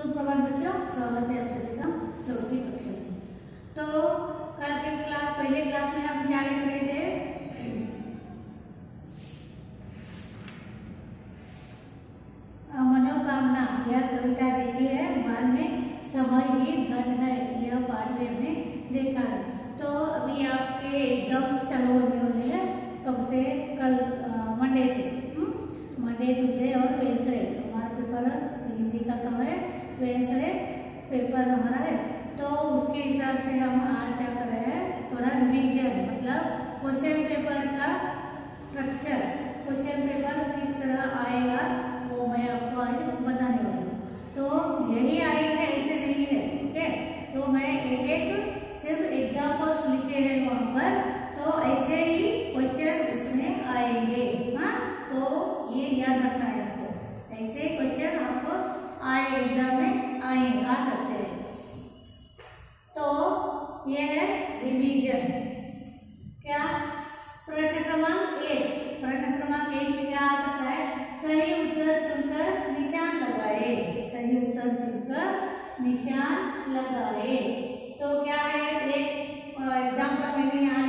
सुप्रभात बच्चों स्वागत है आप सभी का चौथी कक्षा में तो कल के क्लास, पहले क्लास में हम क्या लिख रहे थे? मनोकामना, यह कविता देखी है बाद में समय ही धन है, यह पाठ में हमने देखा है। तो अभी आपके एग्ज़ाम्स चालू होने वाले हैं, कब से? कल मंडे से। मंडे दूसरे और वेंसडे हमारा पेपर हिंदी का कब है। वेंसडे पेपर हमारा है तो उसके हिसाब से हम आज क्या कर रहे हैं, थोड़ा रिविजन मतलब क्वेश्चन पेपर का स्ट्रक्चर क्वेश्चन पेपर किस तरह आएगा वो मैं आपको आज बताने वाली हूँ तो यही आएगा ऐसे नहीं है ओके तो मैं एक एक सिर्फ़ एग्जाम्पल्स लिखे हैं वहाँ पर तो ऐसे ही क्वेश्चन उसमें आएँगे हाँ तो ये याद रखना है आपको ऐसे क्वेश्चन आपको आए एग्ज़ाम में आए आ सकते हैं तो ये है रिवीजन क्या प्रश्न क्रमांक एक प्रश्न क्रमांक एक में क्या आ सकता है सही उत्तर चुनकर निशान लगाए सही उत्तर चुनकर निशान लगाए। तो क्या है? एक एग्ज़ाम्पल मैंने यहाँ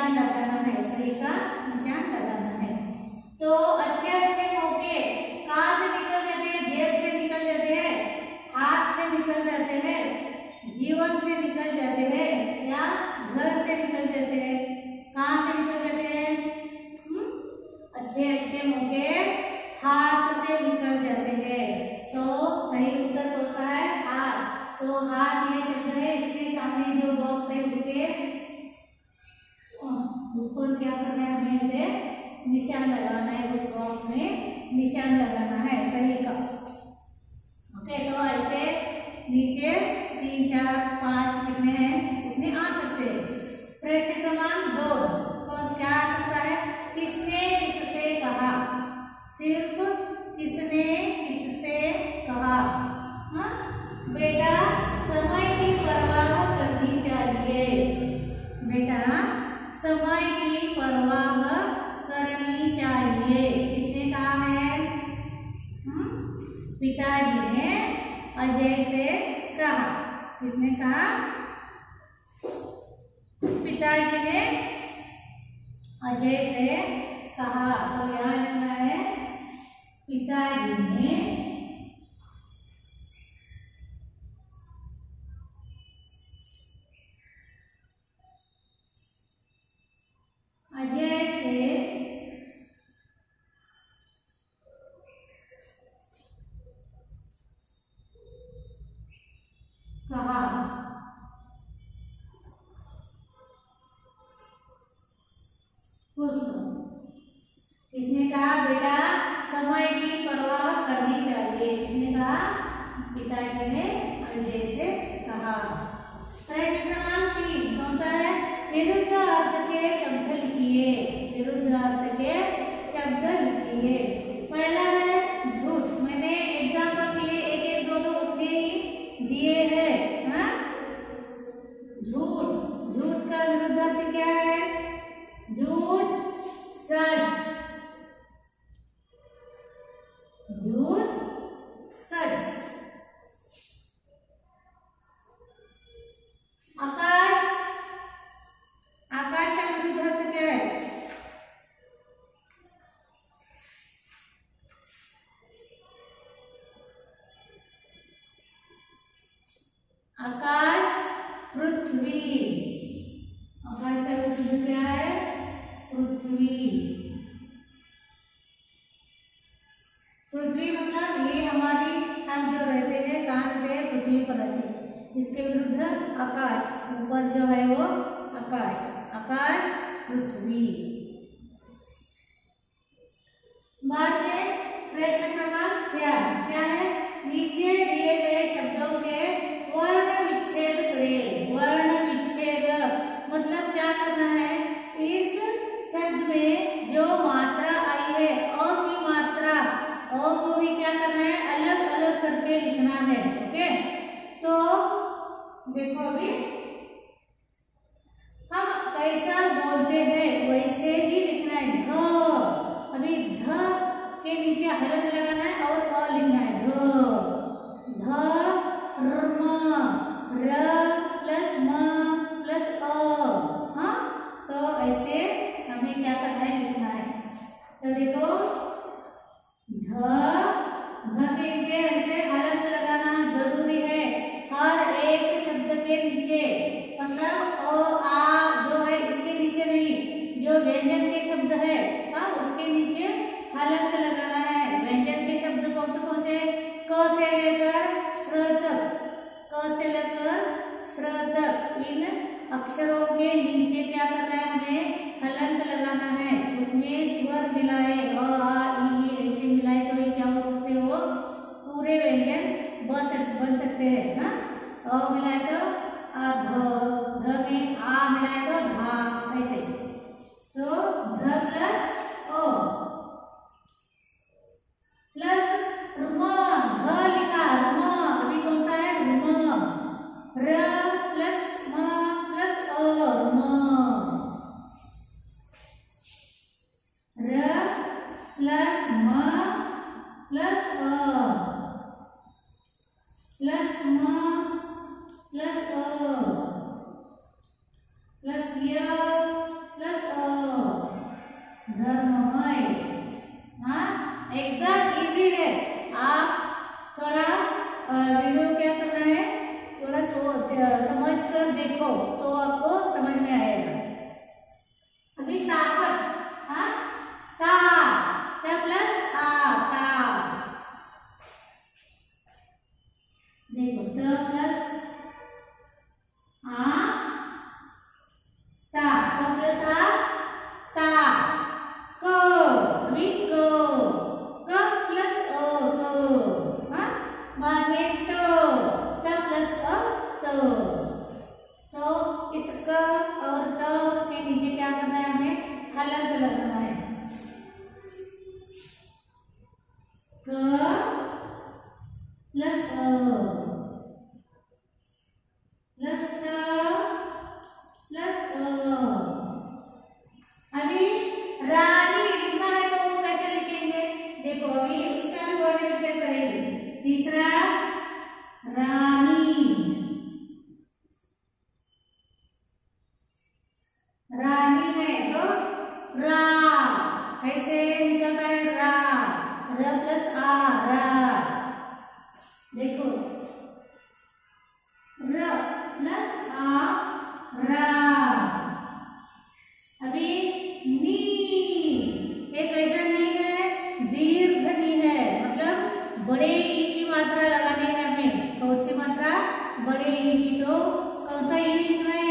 निशान लगाना है, सही का निशान लगाना है। तो अच्छे अच्छे मौके कहाँ से निकल जाते हैं, जेब से निकल जाते हैं, हाथ से निकल जाते हैं, जीवन से निकल जाते हैं या घर से निकल जाते हैं। निशान लगाना है उस बॉक्स में निशान लगाना है सही का तो यहाँ लिखना है पिताजी। बेटा, समय की परवाह करनी चाहिए। इसने कहा? पिताजी ने अंजय से कहा। प्रश्न क्रमांक तीन, कौन सा है? विरुद्ध अर्थ के शब्द लिखिए। विरुद्ध अर्थ के शब्द क्या है? नीचे दिए गए शब्दों के वर्ण विच्छेद वर्ण विच्छेद मतलब क्या करना है? इस शब्द में जो मात्रा आई है, अ की मात्रा, अ को भी क्या करना है? अलग अलग करके लिखना है, ओके? okay? तो देखो ध के ऐसे हालत लगाना ज़रूरी है। हर एक शब्द के नीचे मतलब समझ कर देखो तो आपको समझ में आएगा। 嗯。बड़े ए की तो कौन सा ए लिखना है?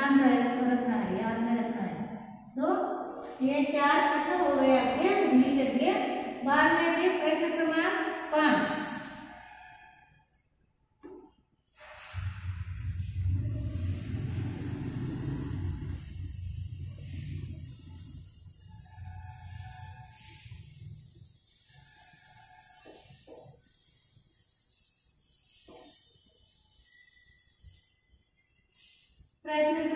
ध्यान रखना है याद में रखना है। सो so, ये चार खत्म हो गए आपके चल चलिए। बाद में भी प्रश्न क्रमांक पाँच। प्रश्न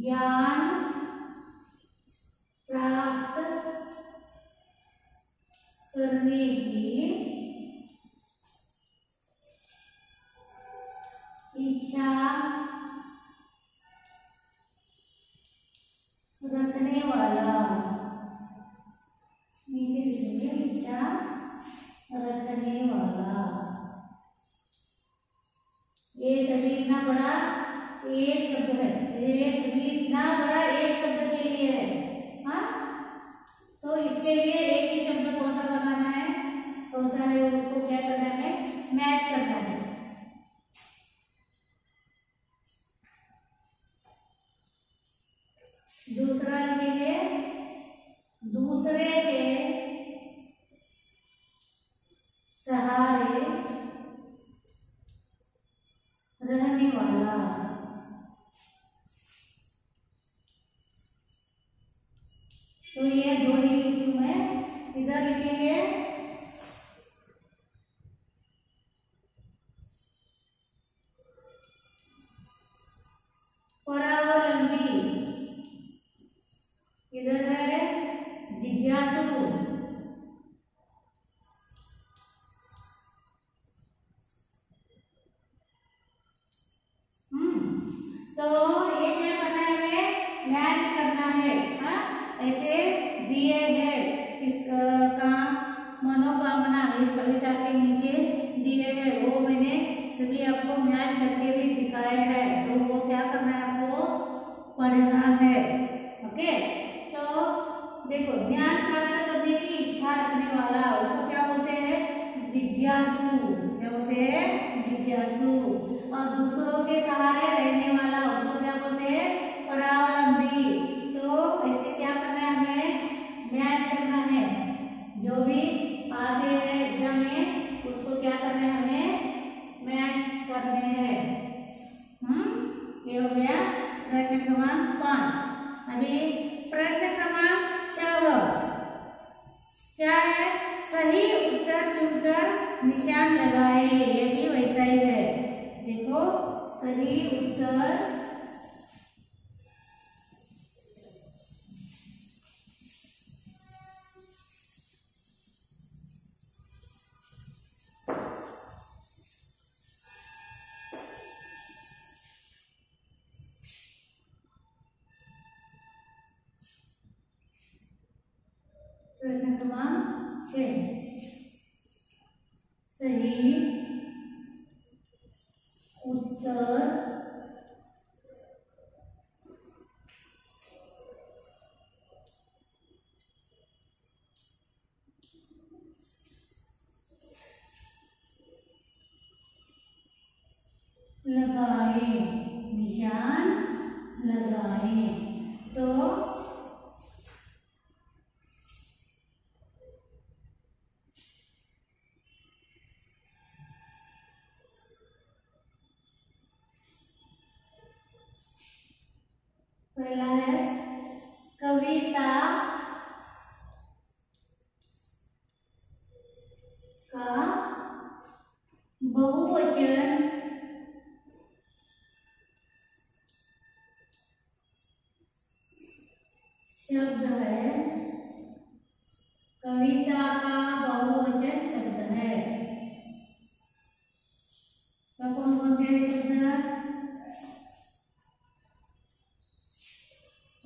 ज्ञान प्राप्त करने की इच्छा रखने वाला। नीचे लिखेंगे, इच्छा रखने वाला। ये सभी इतना बड़ा ये जिज्ञासु। क्या बोलते हैं? जिज्ञासु। और दूसरों के सहारे रहने वाला, उसको क्या बोलते हैं? परावलंबी। तो ऐसे क्या करना है हमें? मैच करना है। जो भी आते हैं एग्ज़ाम में, उसको क्या करना है हमें? मैच करने हैं। हम्म? ये हो गया प्रश्न क्रमांक पाँच। अभी प्रश्न क्रमांक छह क्या है? सही उत्तर चुनकर निशान लगाए ये भी वैसा ही है। देखो सही उत्तर क्रमांक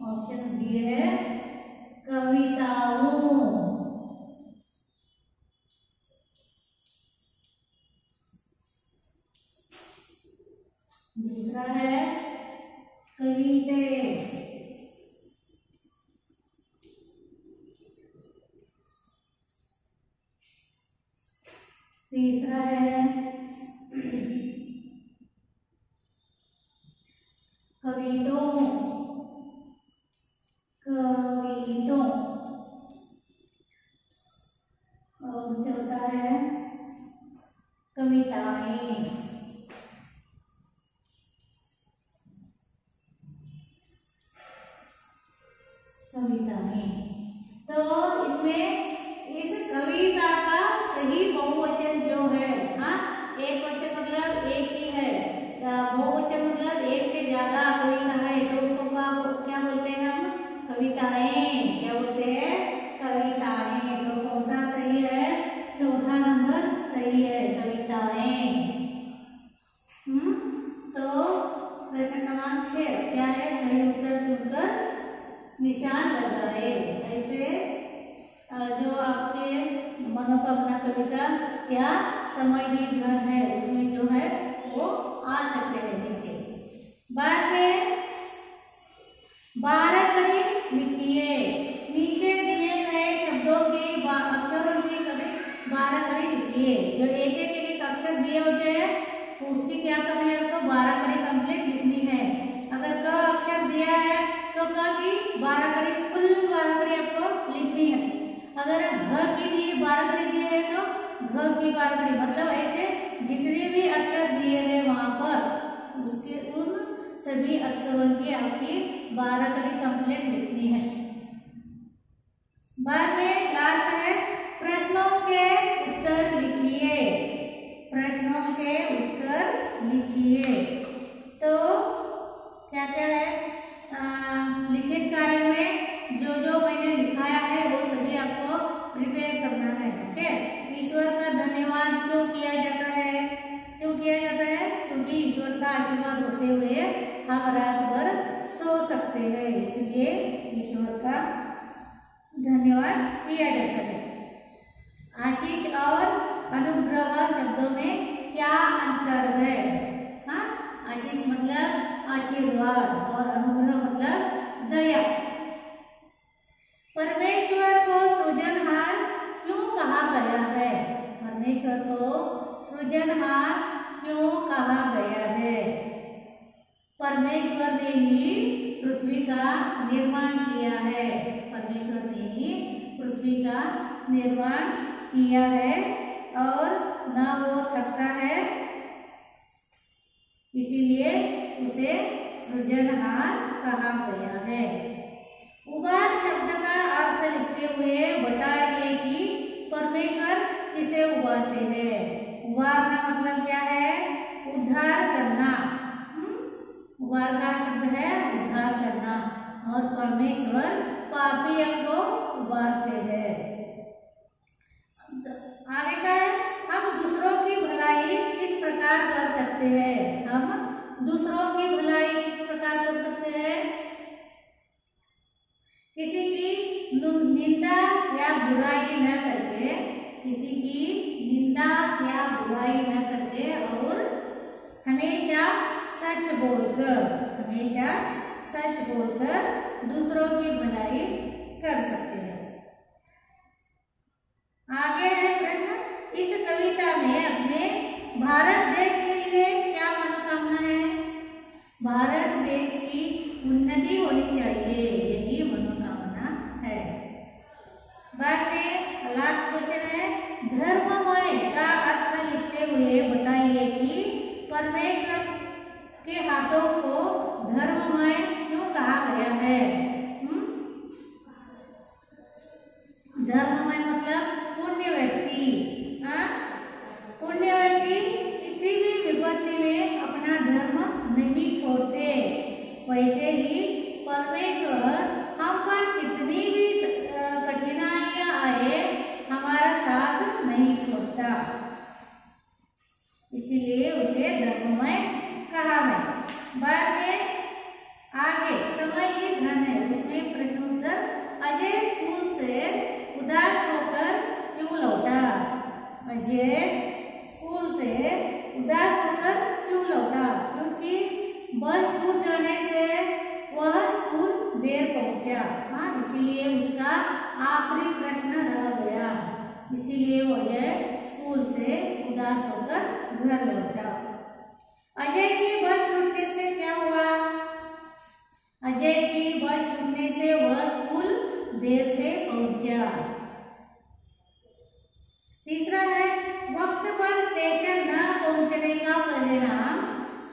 ऑप्शन डी है? कविताओं। दूसरा है कविते कविताएँ तो इसमें इस कविता का सही बहुवचन जो है हाँ एक वचन मतलब एक ही है। बहुवचन मतलब एक से ज़्यादा कविता है तो उसको क्या बोलते हैं हम? कविताएँ। भी धन है, उसमें जो है, वो आ सकते हैं नीचे। बाद में बारह खड़ी लिखिए। नीचे दिए गए शब्दों की अक्षरों की सभी बारह खड़ी लिखिए। जो एक एक एक अक्षर दिए होते हैं तो उसकी क्या करनी है आपको? बारह खड़ी कंप्लीट लिखनी है। अगर क अक्षर दिया है तो क की बारह खड़ी कुल बारह खड़ी आपको लिखनी है। अगर घ की दी बारह कड़ी दी है तो घ की बारह करें मतलब ऐसे जितने भी अक्षर दिए हैं वहाँ पर, उसके उन सभी अक्षरों की आपकी बारह कड़ी कंप्लीट लिखनी है। बाद में लास्ट है, प्रश्नों परमेश्वर को सृजनहार क्यों कहा गया है? परमेश्वर ने ही पृथ्वी का निर्माण किया है। परमेश्वर ने ही पृथ्वी का निर्माण किया है और न वो थकता है। इसीलिए उसे सृजनहार कहा गया है। उबार शब्द का अर्थ लिखते हुए बताइए कि परमेश्वर किसे उबारते हैं? उबारना मतलब क्या है? उद्धार करना। हम्म? उबार का शब्द है उद्धार करना। और परमेश्वर पापियों को उबारते हैं। आगे का है, हम दूसरों की भलाई किस प्रकार कर सकते हैं? हम दूसरों की भलाई किस प्रकार कर सकते हैं? किसी की निंदा या बुराई न करके किसी की निंदा या बुराई न करके और हमेशा सच बोलकर, हमेशा सच बोलकर दूसरों की भलाई कर सकते हैं। आगे है प्रश्न, इस कविता में अपने भारत देश के लिए क्या मनोकामना है? भारत इसीलिए उसे धर्ममय कहा है बाद में आगे, समय ही धन है। उसमें प्रश्न उत्तर अजय स्कूल से उदास होकर क्यों लौटा? अजय स्कूल से उदास होकर क्यों लौटा? क्योंकि बस छूट जाने से वह स्कूल देर पहुँचा। हाँ इसीलिए उसका आखिरी प्रश्न रह गया। इसीलिए वो अजय स्कूल से उदास होकर घर लौटा। अजय की बस छूटने से क्या हुआ? अजय की बस छूटने से वह स्कूल देर से पहुँचा। तीसरा है, वक्त पर स्टेशन न पहुँचने का परिणाम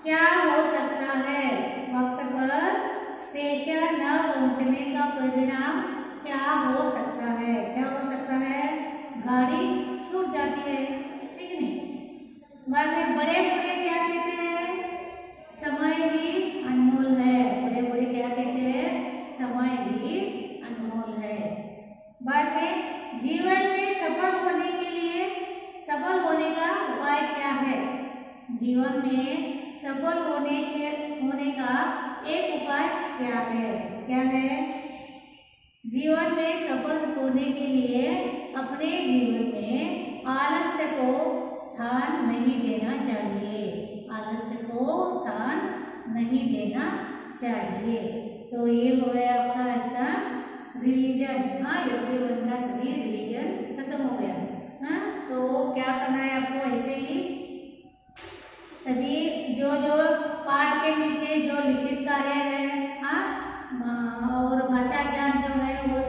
क्या हो सकता है? वक्त पर स्टेशन न पहुँचने का परिणाम क्या हो सकता है? क्या हो सकता है? गाड़ी छूट जाती है। मगर में बड़े बूढ़े क्या कहते हैं? समय भी अनमोल है। बड़े बूढ़े क्या कहते हैं? समय भी अनमोल है। बाद में जीवन में सफल होने के लिए सफल होने का उपाय क्या है? जीवन में सफल होने के, होने का एक उपाय क्या है? क्या है? जीवन में सफल होने के लिए स्थान नहीं देना चाहिए। आलस्य को स्थान नहीं देना चाहिए। तो ये हो गया आपका इसका रिवीजन हाँ योग्य वन का सभी रिवीजन खत्म हो गया। हाँ तो क्या करना है आपको? ऐसे ही सभी जो जो पाठ के नीचे जो लिखित कार्य है हाँ और भाषा ज्ञान जो है, वो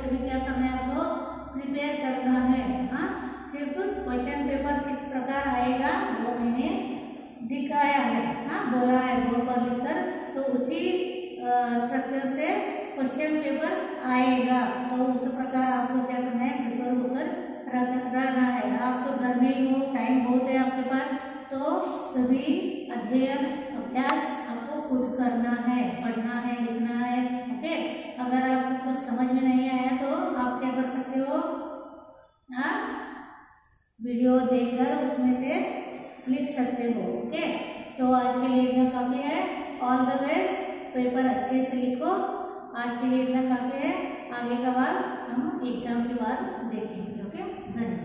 क्वेश्चन पेपर किस प्रकार आएगा, वो मैंने दिखाया है हाँ बोला है, बोर्ड पर लिखकर। तो उसी स्ट्रक्चर से क्वेश्चन पेपर आएगा। तो उस प्रकार आपको क्या करना है प्रिपेयर होकर रहना है। आप तो घर में ही हो टाइम बहुत है आपके पास तो सभी अध्ययन, अभ्यास आपको खुद करना है, पढ़ना है, लिखना वीडियो देखकर उसमें से लिख सकते हो ओके तो आज के लिए इतना काफ़ी है। ऑल द बेस्ट पेपर अच्छे से लिखो। आज के लिए इतना काफ़ी है। आगे का बार हम एग्ज़ाम के बाद देखेंगे ओके धन्यवाद।